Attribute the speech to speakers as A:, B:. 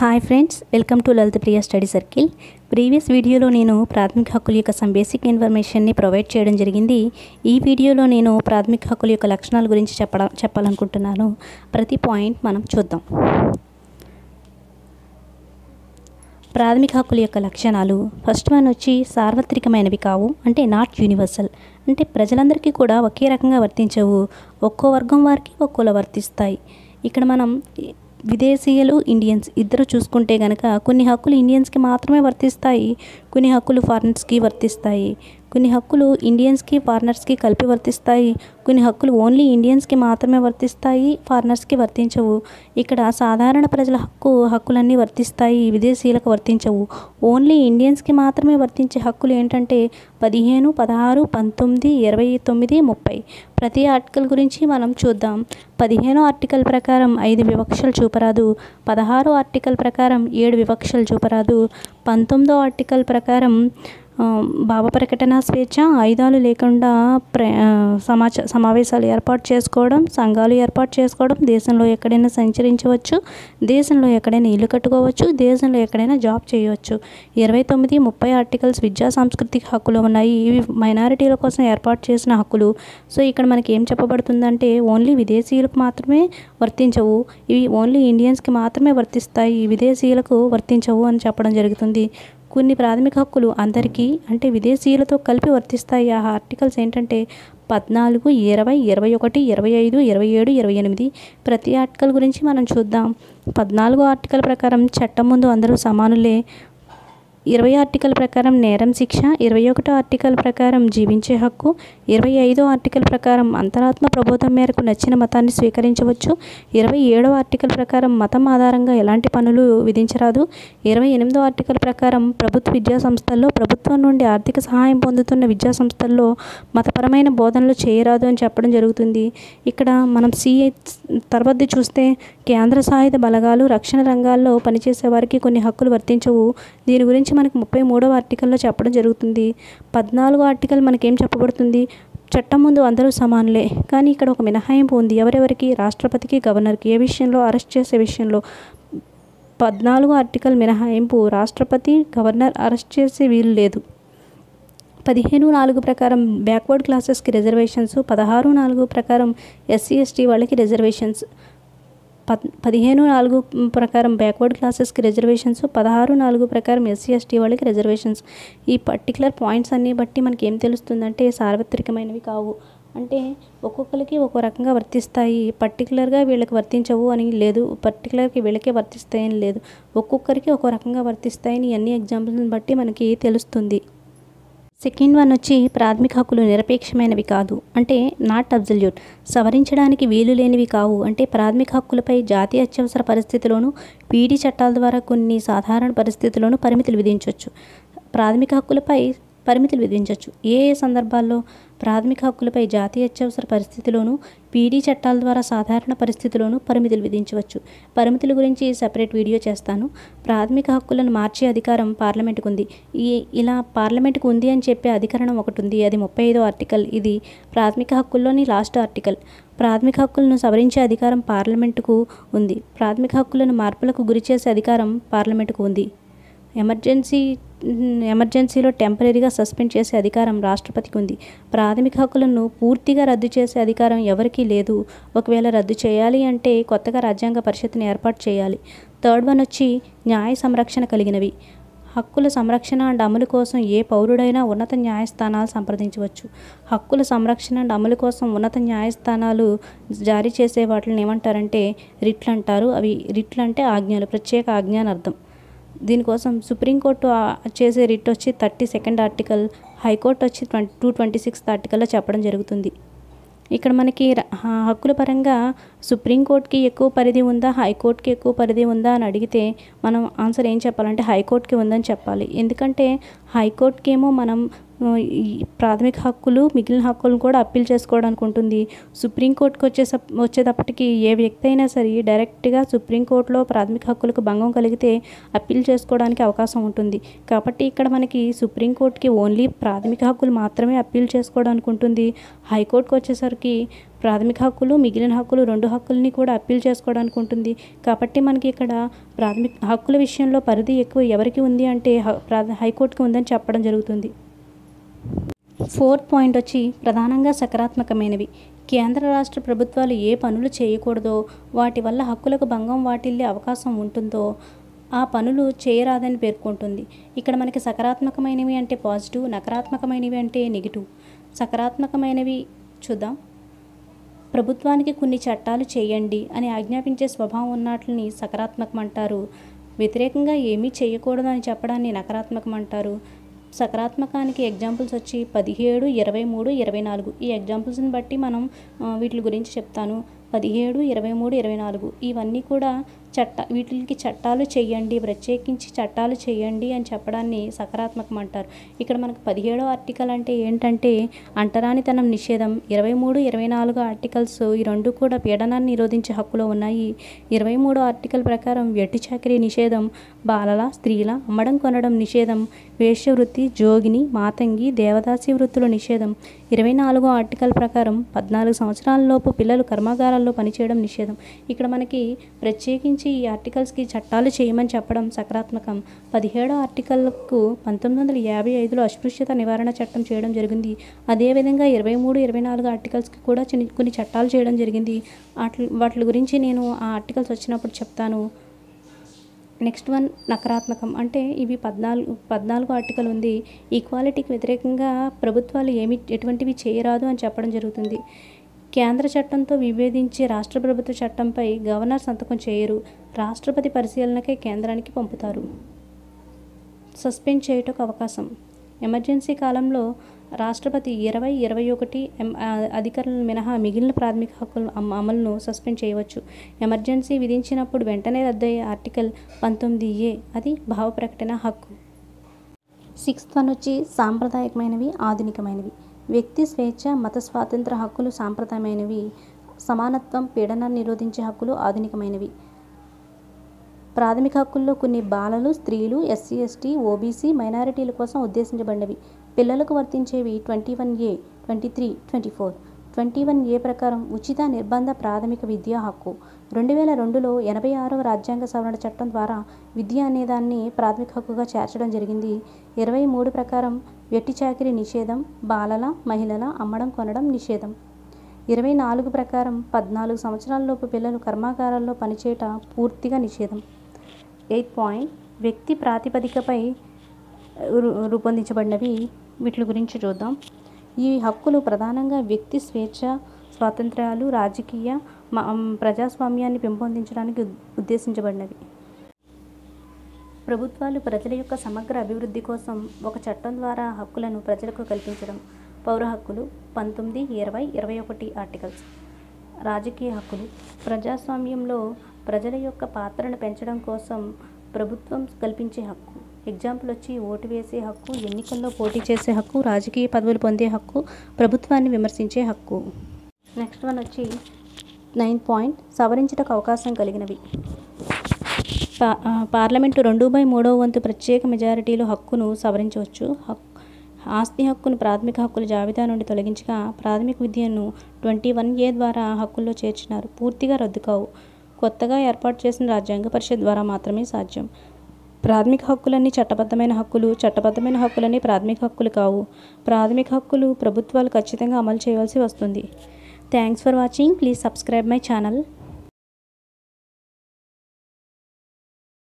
A: Hi friends welcome to Lalitha Priya study circle previous వీడియోలో నేను ప్రాథమిక హక్కుల యొక్క సమ్ బేసిక్ ఇన్ఫర్మేషన్ని ప్రొవైడ్ చేయడం జరిగింది. ఈ వీడియోలో నేను ప్రాథమిక హక్కుల యొక్క లక్షణాల గురించి చెప్పడం చెప్పాలనుకుంటున్నాను. ప్రతి పాయింట్ మనం చూద్దాం. ప్రాథమిక హక్కుల యొక్క లక్షణాలు. ఫస్ట్ వన్ వచ్చి సార్వత్రికమైనవి కావు అంటే నాట్ యూనివర్సల్ అంటే ప్రజలందరికీ కూడా ఒకే రకంగా వర్తించవు. ఒక్కో వర్గం వారికి ఒక్కోలా వర్తిస్తాయి. ఇక్కడ మనం విదేశీయులు ఇండియన్స్ ఇద్దరు చూసుకుంటే కనుక కొన్ని హక్కులు ఇండియన్స్కి మాత్రమే వర్తిస్తాయి. కొన్ని హక్కులు ఫారిన్స్కి వర్తిస్తాయి. కొన్ని హక్కులు ఇండియన్స్కి ఫారినర్స్కి కలిపి వర్తిస్తాయి. కొన్ని హక్కులు ఓన్లీ ఇండియన్స్కి మాత్రమే వర్తిస్తాయి ఫారినర్స్కి వర్తించవు. ఇక్కడ సాధారణ ప్రజల హక్కు హక్కులన్నీ వర్తిస్తాయి విదేశీయులకు వర్తించవు. ఓన్లీ ఇండియన్స్కి మాత్రమే వర్తించే హక్కులు ఏంటంటే పదిహేను పదహారు పంతొమ్మిది ఇరవై తొమ్మిది ముప్పై. ప్రతి ఆర్టికల్ గురించి మనం చూద్దాం. పదిహేను ఆర్టికల్ ప్రకారం ఐదు వివక్షలు చూపరాదు. పదహారు ఆర్టికల్ ప్రకారం ఏడు వివక్షలు చూపరాదు. పంతొమ్మిదో ఆర్టికల్ ప్రకారం భావ ప్రకటన స్వేచ్ఛ ఆయుధాలు లేకుండా ప్ర సమాచ సమావేశాలు ఏర్పాటు చేసుకోవడం సంఘాలు ఏర్పాటు చేసుకోవడం దేశంలో ఎక్కడైనా సంచరించవచ్చు దేశంలో ఎక్కడైనా ఇల్లు కట్టుకోవచ్చు దేశంలో ఎక్కడైనా జాబ్ చేయవచ్చు. ఇరవై తొమ్మిది ముప్పై ఆర్టికల్స్ విద్యా సాంస్కృతిక హక్కులు ఉన్నాయి. ఇవి మైనారిటీల కోసం ఏర్పాటు చేసిన హక్కులు. సో ఇక్కడ మనకి ఏం చెప్పబడుతుందంటే ఓన్లీ విదేశీయులకు మాత్రమే వర్తించవు. ఇవి ఓన్లీ ఇండియన్స్కి మాత్రమే వర్తిస్తాయి. విదేశీయులకు వర్తించవు అని చెప్పడం జరుగుతుంది. కొన్ని ప్రాథమిక హక్కులు అందరికీ అంటే విదేశీయులతో కలిపి వర్తిస్తాయి. ఆ ఆర్టికల్స్ ఏంటంటే పద్నాలుగు ఇరవై ఇరవై ఒకటి ఇరవై ఐదు ఇరవై ఏడు ఇరవై ఎనిమిది ప్రతి ఆర్టికల్ గురించి మనం చూద్దాం. పద్నాలుగు ఆర్టికల్ ప్రకారం చట్టం ముందు అందరూ సమానులే. ఇరవై ఆర్టికల్ ప్రకారం నేరం శిక్ష ఇరవై ఒకటో ఆర్టికల్ ప్రకారం జీవించే హక్కు ఇరవై ఐదో ఆర్టికల్ ప్రకారం అంతరాత్మ ప్రబోధం మేరకు నచ్చిన మతాన్ని స్వీకరించవచ్చు ఇరవై ఏడో ఆర్టికల్ ప్రకారం మతం ఆధారంగా ఎలాంటి పనులు విధించరాదు ఇరవై ఎనిమిదో ఆర్టికల్ ప్రకారం ప్రభుత్వ విద్యా సంస్థల్లో ప్రభుత్వం నుండి ఆర్థిక సహాయం పొందుతున్న విద్యా సంస్థల్లో మతపరమైన బోధనలు చేయరాదు అని చెప్పడం జరుగుతుంది. ఇక్కడ మనం సిఏ తర్వాత చూస్తే కేంద్ర సాయుధ బలగాలు రక్షణ రంగాల్లో పనిచేసే వారికి కొన్ని హక్కులు వర్తించవు. దీని గురించి మనకు ముప్పై మూడవ ఆర్టికల్లో చెప్పడం జరుగుతుంది. పద్నాలుగో ఆర్టికల్ మనకేం చెప్పబడుతుంది? చట్టం ముందు అందరూ సమానులే. కానీ ఇక్కడ ఒక మినహాయింపు ఉంది. ఎవరెవరికి? రాష్ట్రపతికి గవర్నర్కి. ఏ విషయంలో? అరెస్ట్ చేసే విషయంలో. పద్నాలుగో ఆర్టికల్ మినహాయింపు. రాష్ట్రపతి గవర్నర్ అరెస్ట్ చేసే వీలు లేదు. పదిహేను నాలుగు ప్రకారం బ్యాక్వర్డ్ క్లాసెస్కి రిజర్వేషన్స్. పదహారు నాలుగు ప్రకారం ఎస్సీ ఎస్టీ వాళ్ళకి రిజర్వేషన్స్. పదిహేను నాలుగు ప్రకారం బ్యాక్వర్డ్ క్లాసెస్కి రిజర్వేషన్స్ పదహారు నాలుగు ప్రకారం ఎస్సీ ఎస్టీ వాళ్ళకి రిజర్వేషన్స్ ఈ పర్టికులర్ పాయింట్స్ అన్ని బట్టి మనకి ఏం తెలుస్తుందంటే సార్వత్రికమైనవి కావు. అంటే ఒక్కొక్కరికి ఒక్కో రకంగా వర్తిస్తాయి. పర్టికులర్గా వీళ్ళకి వర్తించవు అని లేదు. పర్టికులర్కి వీళ్ళకే వర్తిస్తాయని లేదు. ఒక్కొక్కరికి ఒక్కో రకంగా వర్తిస్తాయని అన్ని ఎగ్జాంపుల్ని బట్టి మనకి తెలుస్తుంది. సెకండ్ వన్ వచ్చి ప్రాథమిక హక్కులు నిరపేక్షమైనవి కాదు. అంటే నాట్ అబ్జల్యూట్ సవరించడానికి వీలు లేనివి కావు. అంటే ప్రాథమిక హక్కులపై జాతీయ అత్యవసర పరిస్థితిలోనూ పీడీ చట్టాల ద్వారా కొన్ని సాధారణ పరిస్థితుల్లోనూ పరిమితులు విధించవచ్చు ప్రాథమిక హక్కులపై పరిమితులు విధించవచ్చు ఏ ఏ సందర్భాల్లో ప్రాథమిక హక్కులపై జాతీయ అత్యవసర పరిస్థితిలోనూ పీడీ చట్టాల ద్వారా సాధారణ పరిస్థితిలోనూ పరిమితులు విధించవచ్చు. పరిమితుల గురించి సపరేట్ వీడియో చేస్తాను. ప్రాథమిక హక్కులను మార్చే అధికారం పార్లమెంటుకు ఉంది ఈ ఇలా పార్లమెంటుకు ఉంది అని చెప్పే అధికరణం ఒకటి ఉంది అది ముప్పై ఐదో ఆర్టికల్. ఇది ప్రాథమిక హక్కుల్లోని లాస్ట్ ఆర్టికల్. ప్రాథమిక హక్కులను సవరించే అధికారం పార్లమెంటుకు ఉంది. ప్రాథమిక హక్కులను మార్పులకు గురి చేసే అధికారం పార్లమెంటుకు ఉంది. ఎమర్జెన్సీ ఎమర్జెన్సీలో టెంపరీగా సస్పెండ్ చేసే అధికారం రాష్ట్రపతికి ఉంది. ప్రాథమిక హక్కులను పూర్తిగా రద్దు చేసే అధికారం ఎవరికీ లేదు. ఒకవేళ రద్దు చేయాలి అంటే కొత్తగా రాజ్యాంగ పరిషత్ని ఏర్పాటు చేయాలి. థర్డ్ వన్ వచ్చి న్యాయ సంరక్షణ కలిగినవి. హక్కుల సంరక్షణ అండ్ అమలు కోసం ఏ పౌరుడైనా ఉన్నత న్యాయస్థానాలు సంప్రదించవచ్చు. హక్కుల సంరక్షణ అండ్ అమలు కోసం ఉన్నత న్యాయస్థానాలు జారీ చేసే వాటిని ఏమంటారంటే రిట్లు అంటారు. అవి రిట్లు అంటే ఆజ్ఞలు ప్రత్యేక ఆజ్ఞ అని అర్థం. దీనికోసం సుప్రీంకోర్టు చేసే రిట్ వచ్చి thirty second article high court వచ్చి ట్వంటీ టూ ట్వంటీ సిక్స్త్ ఆర్టికల్లో చెప్పడం జరుగుతుంది. ఇక్కడ మనకి ర- హ- హక్కుల పరంగా సుప్రీంకోర్టుకి ఎక్కువ పరిధి ఉందా హైకోర్టుకి ఎక్కువ పరిధి ఉందా అని అడిగితే మనం ఆన్సర్ ఏం చెప్పాలంటే హైకోర్టుకి ఉందని చెప్పాలి. ఎందుకంటే హైకోర్టుకి ఏమో మనం ప్రాథమిక హక్కులు మిగిలిన హక్కులను కూడా అప్పీల్ చేసుకోవడానికి ఉంటుంది. సుప్రీంకోర్టుకు వచ్చేసప్ వచ్చేటప్పటికి ఏ వ్యక్తి అయినా సరే డైరెక్ట్గా సుప్రీంకోర్టులో ప్రాథమిక హక్కులకు భంగం కలిగితే అప్పీల్ చేసుకోవడానికి అవకాశం ఉంటుంది. కాబట్టి ఇక్కడ మనకి సుప్రీంకోర్టుకి ఓన్లీ ప్రాథమిక హక్కులు మాత్రమే అప్పీల్ చేసుకోవడానికి ఉంటుంది. హైకోర్టుకు వచ్చేసరికి ప్రాథమిక హక్కులు మిగిలిన హక్కులు రెండు హక్కుల్ని కూడా అప్పీల్ చేసుకోవడానికి ఉంటుంది. కాబట్టి మనకి ఇక్కడ ప్రాథమిక హక్కుల విషయంలో పరిధి ఎక్కువ ఎవరికి ఉంది అంటే హైకోర్టుకి ఉందని చెప్పడం జరుగుతుంది. ఫోర్త్ పాయింట్ వచ్చి ప్రధానంగా సకారాత్మకమైనవి. కేంద్ర రాష్ట్ర ప్రభుత్వాలు ఏ పనులు చేయకూడదో వాటి వల్ల హక్కులకు భంగం వాటిల్లే అవకాశం ఉంటుందో ఆ పనులు చేయరాదని పేర్కొంటుంది. ఇక్కడ మనకి సకారాత్మకమైనవి అంటే పాజిటివ్ నకారాత్మకమైనవి అంటే నెగిటివ్. సకారాత్మకమైనవి చూద్దాం. ప్రభుత్వానికి కొన్ని చట్టాలు చేయండి అని ఆజ్ఞాపించే స్వభావం ఉన్నట్లని సకారాత్మకం అంటారు వ్యతిరేకంగా ఏమీ చేయకూడదు అని చెప్పడాన్ని నకారాత్మకం అంటారు సకారాత్మకానికి ఎగ్జాంపుల్స్ వచ్చి పదిహేడు ఇరవై మూడు ఇరవై నాలుగు. ఈ ఎగ్జాంపుల్స్ని బట్టి మనం వీటి గురించి చెప్తాను. పదిహేడు ఇరవై మూడు ఇరవై నాలుగు. ఇవన్నీ కూడా చట్ట వీటికి చట్టాలు చేయండి ప్రత్యేకించి చట్టాలు చేయండి అని చెప్పడాన్ని సకారాత్మకం అంటారు ఇక్కడ మనకు పదిహేడో ఆర్టికల్ అంటే ఏంటంటే అంటరానితనం నిషేధం. ఇరవై మూడు ఇరవై నాలుగు ఆర్టికల్స్ ఈ రెండు కూడా పీడనాన్ని నిరోధించే హక్కులో ఉన్నాయి. ఇరవై మూడో ఆర్టికల్ ప్రకారం వెట్టి చాకరీ నిషేధం బాలల స్త్రీల అమ్మడం కొనడం నిషేధం వేశ్యవృత్తి జోగిని మాతంగి దేవదాసి వృత్తుల నిషేధం. ఇరవై నాలుగో ఆర్టికల్ ప్రకారం పద్నాలుగు సంవత్సరాల లోపు పిల్లలు కర్మాగారాల్లో పనిచేయడం నిషేధం. ఇక్కడ మనకి ప్రత్యేకించి ఈ ఆర్టికల్స్కి చట్టాలు చేయమని చెప్పడం సకారాత్మకం. పదిహేడో ఆర్టికల్కు పంతొమ్మిది వందల యాభై ఐదులో అస్పృశ్యత నివారణ చట్టం చేయడం జరిగింది. అదేవిధంగా ఇరవై మూడు ఇరవై నాలుగు ఆర్టికల్స్కి కూడా చిన్న కొన్ని చట్టాలు చేయడం జరిగింది. వాటి వాటి గురించి నేను ఆ ఆర్టికల్స్ వచ్చినప్పుడు చెప్తాను. నెక్స్ట్ వన్ నకారాత్మకం. అంటే ఇవి పద్నాలుగు పద్నాలుగు ఆర్టికల్ ఉంది. ఈక్వాలిటీకి వ్యతిరేకంగా ప్రభుత్వాలు ఏమి ఎటువంటివి చేయరాదు అని చెప్పడం జరుగుతుంది. కేంద్ర చట్టంతో విభేదించే రాష్ట్ర ప్రభుత్వ చట్టంపై గవర్నర్ సంతకం చేయరు. రాష్ట్రపతి పరిశీలనకై కేంద్రానికి పంపుతారు. సస్పెండ్ చేయుటకు అవకాశం. ఎమర్జెన్సీ కాలంలో రాష్ట్రపతి ఇరవై ఇరవై ఒకటి ఎం- అధికారులను మినహా మిగిలిన ప్రాథమిక హక్కుల అమలును సస్పెండ్ చేయవచ్చు. ఎమర్జెన్సీ విధించినప్పుడు వెంటనే రద్దయ్యే ఆర్టికల్ పంతొమ్మిది ఏ అది భావ ప్రకటన హక్కు. సిక్స్త్ వన్ వచ్చి సాంప్రదాయకమైనవి ఆధునికమైనవి. వ్యక్తి స్వేచ్ఛ మత స్వాతంత్ర హక్కులు సాంప్రదాయమైనవి. సమానత్వం పీడనాన్ని నిరోధించే హక్కులు ఆధునికమైనవి. ప్రాథమిక హక్కుల్లో కొన్ని బాలలు స్త్రీలు ఎస్సీ ఎస్టీ ఓబీసీ మైనారిటీల కోసం ఉద్దేశించబడినవి. పిల్లలకు వర్తించేవి twenty one A twenty three twenty four. Twenty one A ప్రకారం ఉచిత నిర్బంధ ప్రాథమిక విద్యా హక్కు. రెండు వేల రెండులో ఎనభై ఆరవ రాజ్యాంగ సవరణ చట్టం ద్వారా విద్య అనేదాన్ని ప్రాథమిక హక్కుగా చేర్చడం జరిగింది. ఇరవై మూడు ప్రకారం వెట్టి చాకిరి నిషేధం బాలల మహిళల అమ్మడం కొనడం నిషేధం. ఇరవై నాలుగు ప్రకారం పద్నాలుగు సంవత్సరాలలోపు పిల్లలు కర్మాగారాల్లో పనిచేయట పూర్తిగా నిషేధం. ఎయిత్ పాయింట్ వ్యక్తి ప్రాతిపదికపై రూ- రూపొందించబడినవి వీటి గురించి చూద్దాం. ఈ హక్కులు ప్రధానంగా వ్యక్తి స్వేచ్ఛ స్వాతంత్ర్యాలు రాజకీయ మ- ప్రజాస్వామ్యాన్ని పెంపొందించడానికి ఉద్దేశించబడినవి. ప్రభుత్వాలు ప్రజల యొక్క సమగ్ర అభివృద్ధి కోసం ఒక చట్టం ద్వారా హక్కులను ప్రజలకు కల్పించడం. పౌర హక్కులు పంతొమ్మిది ఇరవై ఇరవై ఒకటి ఆర్టికల్స్. రాజకీయ హక్కులు. ప్రజాస్వామ్యంలో ప్రజల యొక్క పాత్రను పెంచడం కోసం ప్రభుత్వం కల్పించే హక్కు. ఎగ్జాంపుల్ వచ్చి ఓటు వేసే హక్కు ఎన్నికల్లో పోటీ చేసే హక్కు రాజకీయ పదవులు పొందే హక్కు ప్రభుత్వాన్ని విమర్శించే హక్కు. నెక్స్ట్ వన్ వచ్చి నైన్ పాయింట్ సవరించటకు అవకాశం కలిగినవి. పార్లమెంటు రెండు బై మూడవ వంతు ప్రత్యేక మెజారిటీలో హక్కును సవరించవచ్చు. హక్కు ఆస్తి హక్కును ప్రాథమిక హక్కుల జాబితా నుండి తొలగించగా ప్రాథమిక విద్యను ట్వంటీ వన్ ఏ ద్వారా హక్కుల్లో చేర్చినారు. పూర్తిగా రద్దు కావు. కొత్తగా ఏర్పాటు చేసిన రాజ్యాంగ పరిషత్ ద్వారా మాత్రమే సాధ్యం. ప్రాథమిక హక్కులన్నీ చట్టబద్ధమైన హక్కులు చట్టబద్ధమైన హక్కులన్నీ ప్రాథమిక హక్కులు కావు. ప్రాథమిక హక్కులు ప్రభుత్వాలు ఖచ్చితంగా అమలు చేయవలసి వస్తుంది. Thanks for watching. Please subscribe my channel.